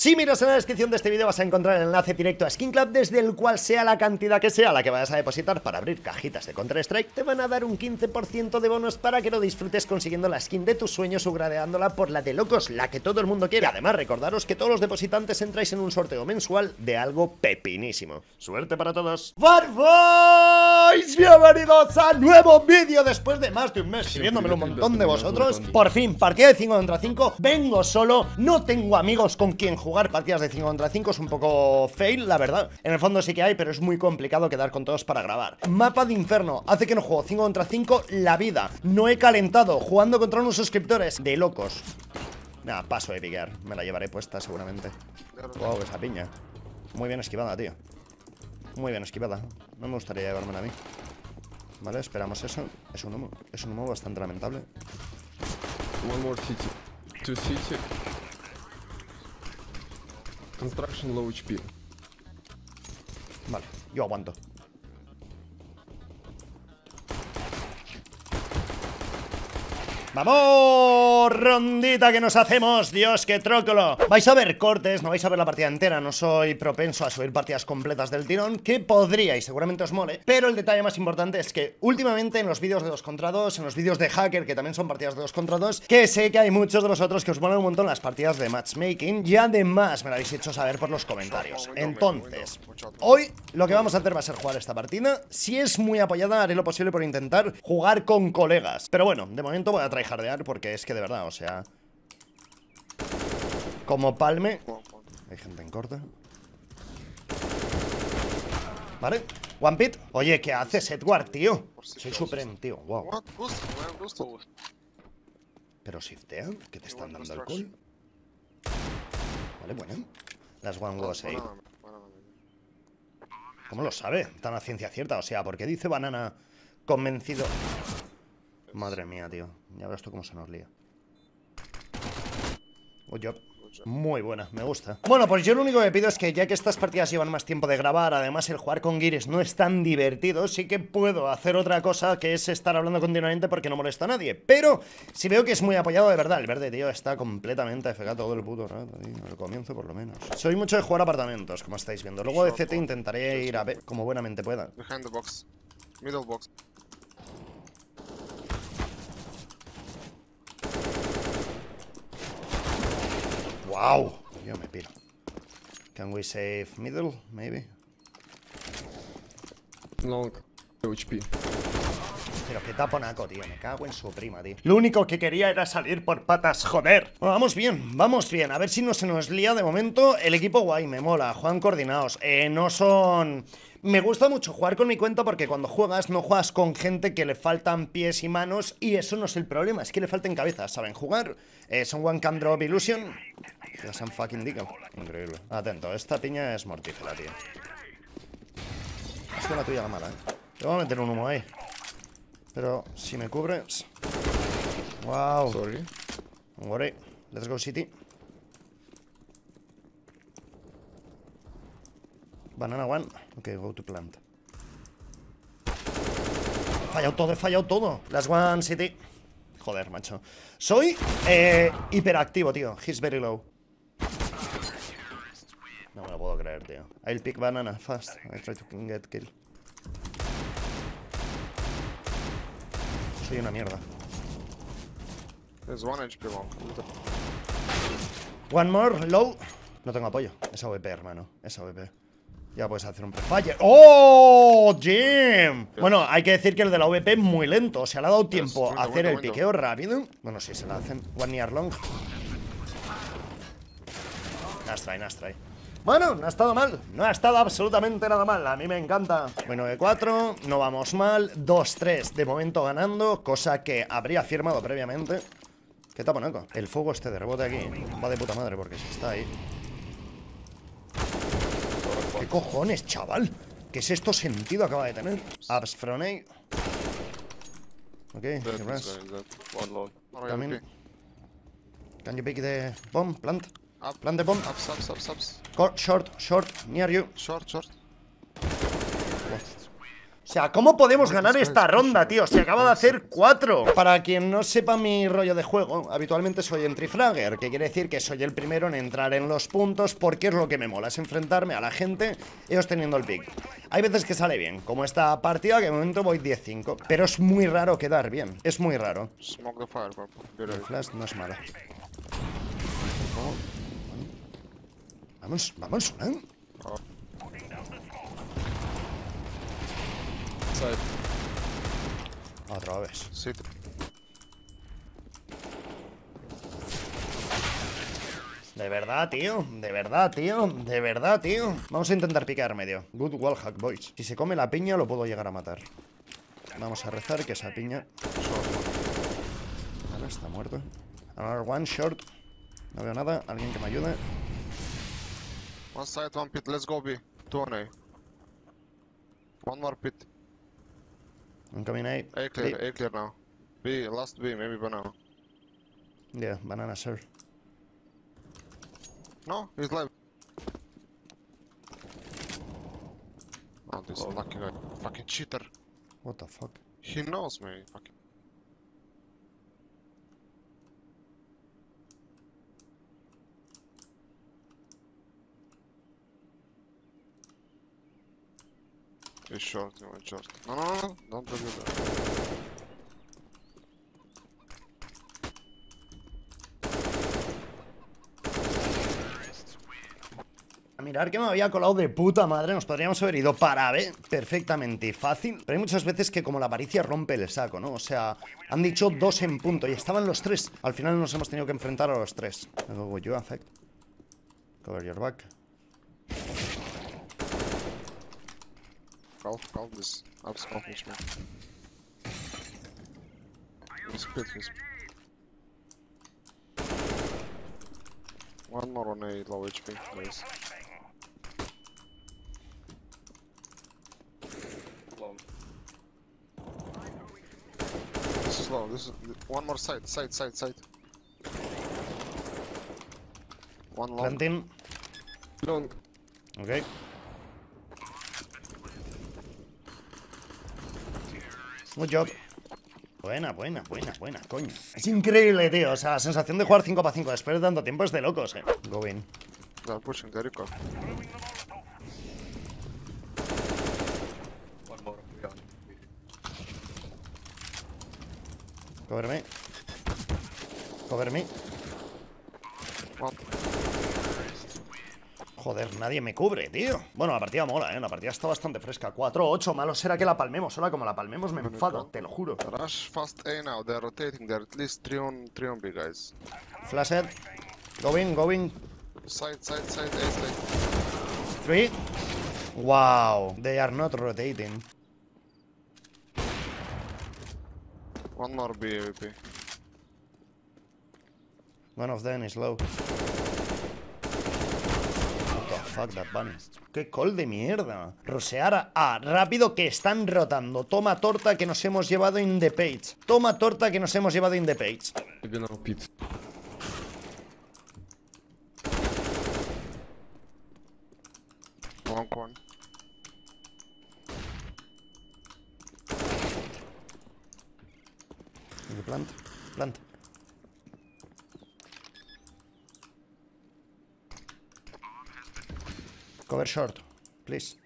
Si miras en la descripción de este vídeo vas a encontrar el enlace directo a Skin Club desde el cual sea la cantidad que sea la que vayas a depositar para abrir cajitas de Counter-Strike te van a dar un 15% de bonos para que lo disfrutes consiguiendo la skin de tus sueños o gradeándola por la de locos, la que todo el mundo quiere. además recordaros que todos los depositantes entráis en un sorteo mensual de algo pepinísimo. Suerte para todos. Farboys, bienvenidos a nuevo vídeo después de más de un mes escribiéndomelo un montón de vosotros. Por fin, partida de 5 contra 5, vengo solo, no tengo amigos con quien jugar jugar partidas de 5 contra 5 es un poco fail, la verdad. En el fondo sí que hay, pero es muy complicado quedar con todos para grabar. Mapa de infierno, hace que no juego 5 contra 5 la vida. No he calentado, jugando contra unos suscriptores de locos. Nada, paso de piquear. Me la llevaré puesta seguramente. Wow, esa piña. Muy bien esquivada, tío. Muy bien esquivada. No me gustaría llevármela a mí. Vale, esperamos eso. Es un humo. Es un humo bastante lamentable. One more city. Two city. Construction low HP. Vale, yo aguanto. ¡Vamos! Rondita que nos hacemos, Dios, qué trócolo. Vais a ver cortes, no vais a ver la partida entera No soy propenso a subir partidas completas del tirón Que podría y seguramente os mole Pero el detalle más importante es que últimamente en los vídeos de 2 contra 2 En los vídeos de hacker, que también son partidas de 2 contra 2 Que sé que hay muchos de vosotros que os molan un montón las partidas de matchmaking Y además me lo habéis hecho saber por los comentarios. Entonces, hoy lo que vamos a hacer va a ser jugar esta partida. Si es muy apoyada haré lo posible por intentar jugar con colegas. Pero bueno, de momento voy a traer jardear porque es que de verdad, o sea... Como palme... Hay gente en corte. ¿Vale? One pit. Oye, ¿qué haces, Edward, tío? Soy Supreme, tío. Wow. Pero shiftean, ¿qué te están dando el call? Vale, bueno. Las one was ahí. ¿Cómo lo sabe? Tan a ciencia cierta. O sea, ¿por qué dice banana convencido? Madre mía, tío. Ya verás tú cómo se nos lía. Good Muy buena, me gusta. Bueno, pues yo lo único que pido es que ya que estas partidas llevan más tiempo de grabar, además el jugar con Gears no es tan divertido, sí que puedo hacer otra cosa que es estar hablando continuamente porque no molesta a nadie. Pero si veo que es muy apoyado de verdad, el verde, tío, está completamente afectado todo el puto rato, Al comienzo por lo menos. Soy mucho de jugar apartamentos, como estáis viendo. Luego de CT intentaré ir a ver como buenamente pueda. Middle box. Wow. Yo me piro. Can we save middle, maybe? Long. HP. Pero qué taponaco, tío. Me cago en su prima, tío. Lo único que quería era salir por patas, joder. vamos bien, vamos bien. A ver si no se nos lía de momento. El equipo guay, me mola. Juegan coordinados. Eh, no son me gusta mucho jugar con mi cuenta porque cuando juegas no juegas con gente que le faltan pies y manos y eso no es el problema, es que le falten cabezas, saben jugar. Eh, son One Cam Drop Illusion. Ya han fucking digo. Increíble. Atento, esta piña es mortífera, tío. Es que la tuya la mala, eh. Te voy a meter un humo ahí. Pero si me cubres. Wow. Sorry. Don't worry. Let's go, City. Banana one. Ok, go to plant. He fallado todo, he fallado todo. Las one city. Joder, macho. Soy eh, hiperactivo, tío. He's very low. No me lo puedo creer, tío. I'll pick banana fast. I try to get kill. Soy una mierda. There's one HP long. One more, low. No tengo apoyo. Es AWP, hermano. Es AWP. Ya puedes hacer un prefire. ¡Oh! ¡Jim! Bueno, hay que decir que el de la VP es muy lento. Se le ha dado tiempo a hacer el piqueo rápido. Bueno, sí, se la hacen. One year long. Nastra, Nastra. Bueno, no ha estado mal. No ha estado absolutamente nada mal. A mí me encanta. Bueno, de 4, no vamos mal. 2-3, de momento ganando. Cosa que habría firmado previamente. ¿Qué taponaco? El fuego este de rebote aquí va de puta madre porque si está ahí. ¿Qué cojones, chaval? ¿Qué es esto sentido acaba de tener? Abs from A. Ok. Coming. Can you pick the bomb? Plant. Plant the bomb. Ups, ups, ups, ups. Short, short, near you. Short, short. O sea, ¿cómo podemos ganar esta ronda, tío? Se acaba de hacer cuatro. Para quien no sepa mi rollo de juego, habitualmente soy entry fragger, que quiere decir que soy el primero en entrar en los puntos, porque es lo que me mola, es enfrentarme a la gente, ellos teniendo el pick. Hay veces que sale bien, como esta partida, que de momento voy 10-5. Pero es muy raro quedar bien, es muy raro. Smoke the fire, purple. Be El flash no es malo. Vamos, vamos, ¿eh? Otra vez. City. De verdad, tío. De verdad, tío. De verdad, tío. Vamos a intentar picar medio. Good wall hack, boys. Si se come la piña, lo puedo llegar a matar. Vamos a rezar que esa piña. Vale, está muerto. Another one short. No veo nada. Alguien que me ayude. One side, one pit. Let's go B. Two on A. One more pit. I'm coming A A clear, A clear now. B, last B, maybe banana. Yeah, banana, sir. No, he's live. Oh, this oh. lucky guy. Fucking cheater. What the fuck? He knows me. Fucking. He's short, short. No, no, no, don't do that. Mirar que me había colado de puta madre, nos podríamos haber ido para B perfectamente fácil. Pero hay muchas veces que como la avaricia rompe el saco, ¿no? O sea, han dicho dos en punto y estaban los tres. Al final nos hemos tenido que enfrentar a los tres. I go with you, affect. Cover your back. Calm, calm this. I've accomplished me. He's split, he's One more on a low HP, please. This is low, this is one more side, side, side, side. One long. Planting. Long. Ok. Good job. Buena, buena, buena, buena, coño. Es increíble, tío. O sea, la sensación de jugar 5 para 5 después de tanto tiempo es de locos, eh. Go in. Pushing the recall. Cover me. Cover me. One. Joder, nadie me cubre, tío. Bueno, la partida mola, ¿eh? La partida está bastante fresca. 4-8, malo será que la palmemos. Ahora como la palmemos me enfado, te lo juro. Rush fast A now, they're rotating, they're at least 3 on 3 on B guys. Flashed. Going, going. Side, side, side, A slate. Three. Wow, they are not rotating. One more B AWP. One of them is low. Fuck, that bunny. ¡Qué call de mierda! Rosear a A. Rápido que están rotando. Toma torta que nos hemos llevado in the page. Toma torta que nos hemos llevado in the page. Maybe now pit. Long one. You Plant, Cover short, please.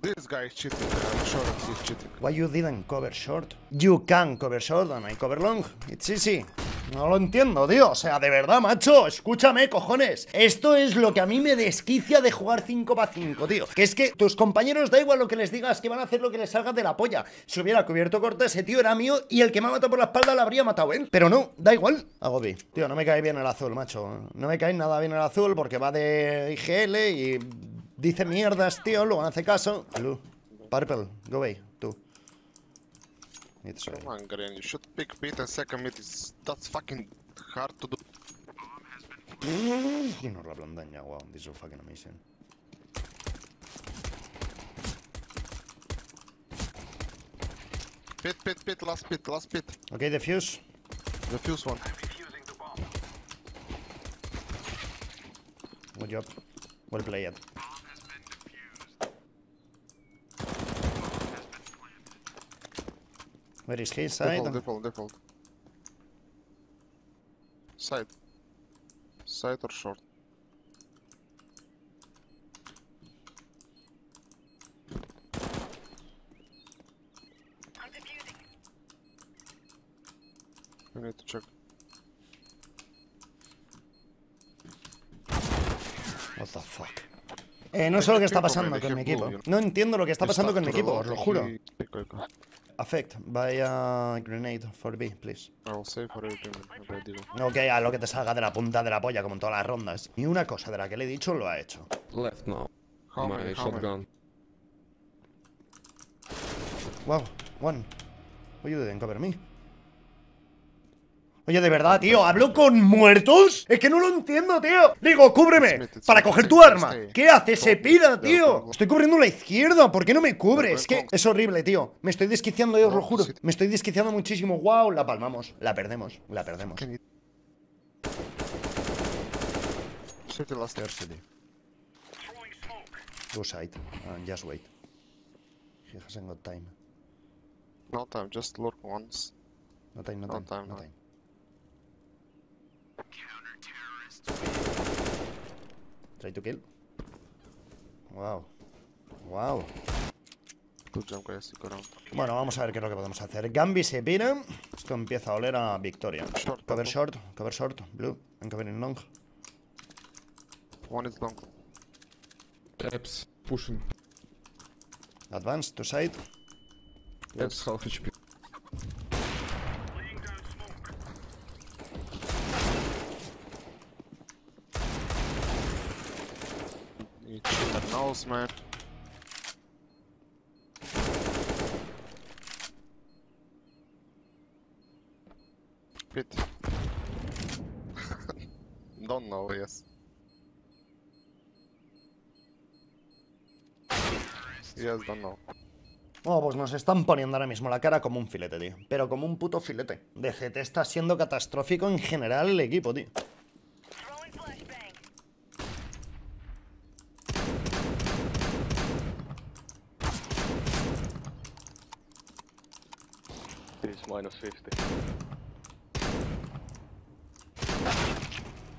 This guy is cheating, I'm sure he's cheating. Why you didn't cover short? You can cover short and I cover long. It's easy. No lo entiendo, tío. O sea, de verdad, macho. Escúchame, cojones. Esto es lo que a mí me desquicia de jugar 5 para 5, tío. Que es que tus compañeros da igual lo que les digas, que van a hacer lo que les salga de la polla. Si hubiera cubierto corto, ese tío era mío y el que me ha matado por la espalda lo habría matado él. Pero no, da igual. Hago B. Tío, no me cae bien el azul, macho. No me cae nada bien el azul porque va de IGL y dice mierdas, tío. Luego no hace caso. Blue. Purple. Go away. Tú. It's Come on, Green, you should pick pit and second mid. Is, that's fucking hard to do. Y nos la plantan ya, wow, this is fucking amazing. Pit, pit, pit, last pit, last pit. Ok, the fuse. The fuse one. Good job. Well played. Where is? Side? Default, default, default. Side. Side or short? We need to check. What the fuck. Eh, no sé lo que está pasando con mi equipo, No entiendo lo que está pasando con mi equipo, os lo juro. Affect, buy a grenade for B, please. I will save for. Ok, a lo que te salga de la punta de la polla, como en todas las rondas. Ni una cosa de la que le he dicho lo ha hecho. Left now. How My many? How many? shotgun. Wow, one. Oye, didn't cover me. Oye, de verdad, tío, ¿hablo con muertos? Es que no lo entiendo, tío. Digo, cúbreme para coger tu arma. ¿Qué hace? Se Don't pira, tío. Estoy cubriendo la izquierda. ¿Por qué no me cubre? Don't Es que es horrible, tío. Me estoy desquiciando, yo os lo juro. Me estoy desquiciando muchísimo. Wow, la palmamos. La perdemos. La perdemos. Go side. And just wait. He hasn't got time. No time, just lurk once. No time, no No time. no. time. Try to kill. Wow. Wow. Good job, guys. Go down. Bueno, vamos a ver qué es lo que podemos hacer. Gambi se pira. Esto empieza a oler a victoria. Short, Cover short, cover short, blue, and cover in long. One is long. Apps pushing. Advance to side. Apps half HP. You nose, man. Pit. Don't know, yes. Yes, don't know. Oh, pues nos están poniendo ahora mismo la cara como un filete, tío. Pero como un puto filete. DCT está siendo catastrófico en general el equipo, tío. Minus 50.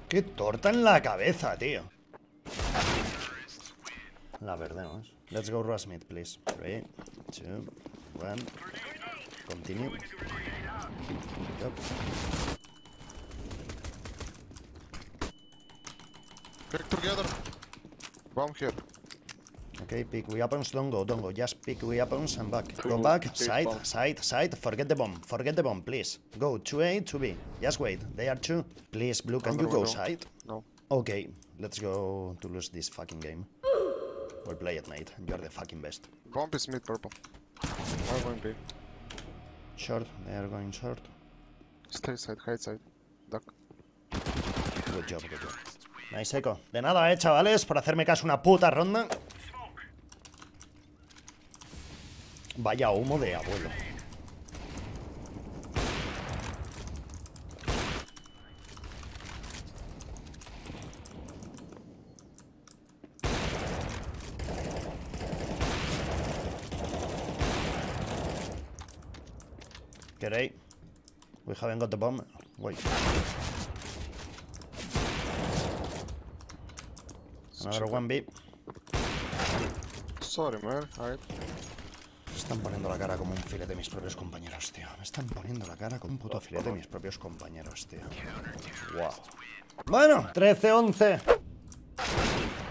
Qué torta en la cabeza, tío. La perdemos. Let's go rush mid, please. Three, two, one. Continue. Yup. Pick together. Bomb here. Okay, pick weapons, don't go, don't go. Just pick weapons and back. Go back, side, side, side. Forget the bomb, forget the bomb, please. Go 2A, 2B. Just wait, they are two. Please, Blue, can you go side? No. Okay, let's go to lose this fucking game. We'll play it, mate. You're the fucking best. Bomb is mid purple. I'm going B. Short, they are going short. Stay side, hide side. Duck. Good job, good job. Nice echo. De nada, eh, chavales, por hacerme caso una puta ronda. Vaya humo de abuelo. A. We haven't got the bomb. Wait. Another one B. Sorry, man. Hide. Me están poniendo la cara como un filete mis propios compañeros, tío. Me están poniendo la cara como un puto filete mis propios compañeros, tío. Wow. Bueno, 13-11.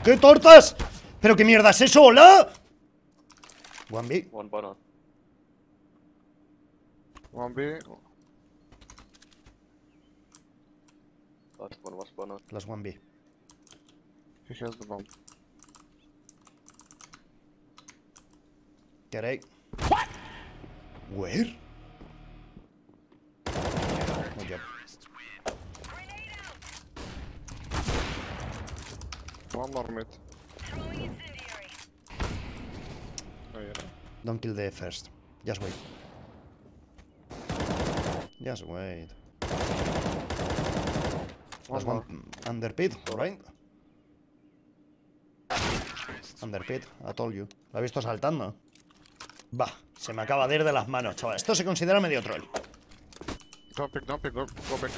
¡Qué tortas! ¿Pero qué mierda es eso, hola? One B. One banana. One B. Last one was banana. Las one B. He has the bomb. Get A. Where? Good job. One more mid. Oh, yeah. Don't kill the first. Just wait. Just wait. There's one under pit, right? Under pit, I told you. Lo he visto saltando. Va, se me acaba de ir de las manos, chaval. Esto se considera medio troll. Don't pick, don't pick, go, go back.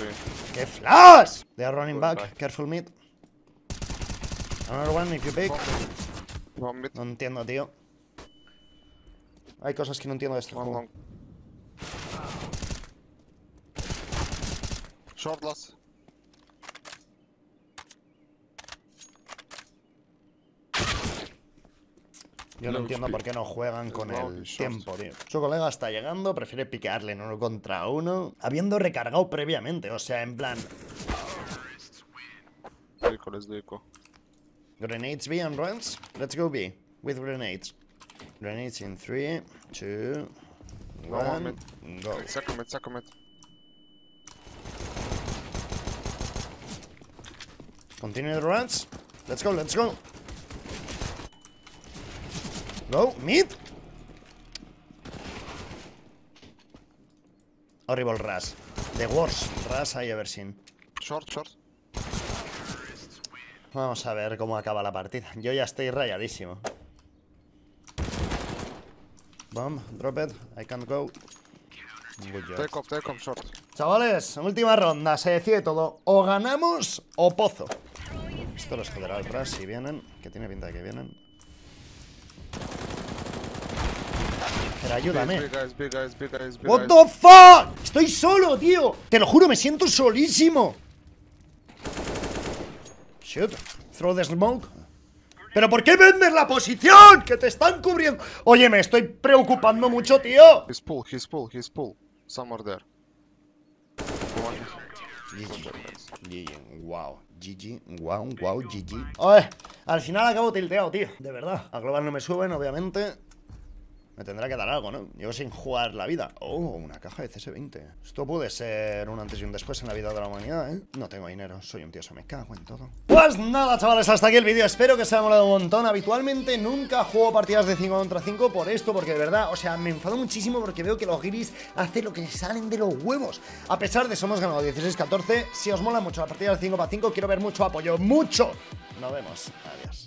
¡Qué flash! They are running Going back. back. Careful mid. Another one if you pick. No entiendo, tío. Hay cosas que no entiendo de este juego. Short last. Yo no entiendo por qué no juegan con el tiempo, tío. Su colega está llegando, prefiere picarle en uno contra uno, habiendo recargado previamente. O sea, en plan, deco. grenades B and runs. Let's go B with grenades. Grenades in 3, 2, No one 1, go. Second mid, second mid. Continue the runs. Let's go, let's go. Go, mid. Horrible rush. The worst rush I ever seen. Short, short. Vamos a ver cómo acaba la partida. Yo ya estoy rayadísimo. Bomb, drop it. I can't go. Take off, take off, short. Chavales, última ronda. Se decide todo. O ganamos o pozo. Esto les joderá el rush si vienen. Que tiene pinta de que vienen. Pero ayúdame. What the fuck? Estoy solo, tío. Te lo juro, me siento solísimo. Shoot. Throw the smoke. ¿Pero por qué vendes la posición? Que te están cubriendo. Oye, me estoy preocupando mucho, tío. He's pull, he's pull, he's pull. Somewhere there. One. GG, wow. GG, wow, wow, GG. Oye, al final acabo tilteado, tío. De verdad. A global no me suben, obviamente. Me tendrá que dar algo, ¿no? Llevo sin jugar la vida. Oh, una caja de CS20. Esto puede ser un antes y un después en la vida de la humanidad, ¿eh? No tengo dinero, soy un tío, se me cago en todo. Pues nada, chavales, hasta aquí el vídeo. Espero que os haya molado un montón. Habitualmente nunca juego partidas de 5 contra 5 por esto, porque de verdad, o sea, me enfado muchísimo porque veo que los guiris hacen lo que salen de los huevos. A pesar de somos ganado 16-14, si os mola mucho la partida del 5 para 5, quiero ver mucho apoyo. ¡Mucho! Nos vemos. Adiós.